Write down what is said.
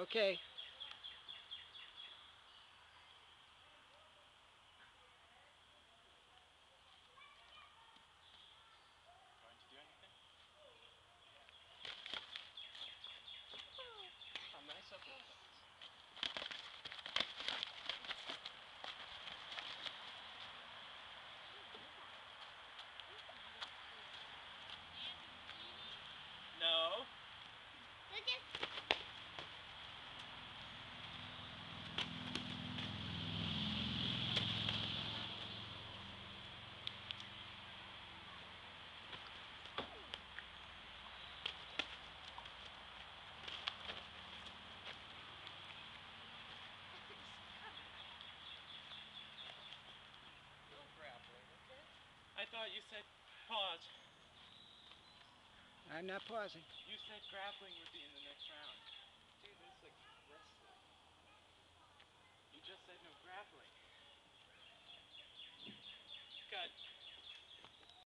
Okay. Thought you said pause. I'm not pausing. You said grappling would be in the next round. Dude, this is like wrestling. You just said no grappling. Cut.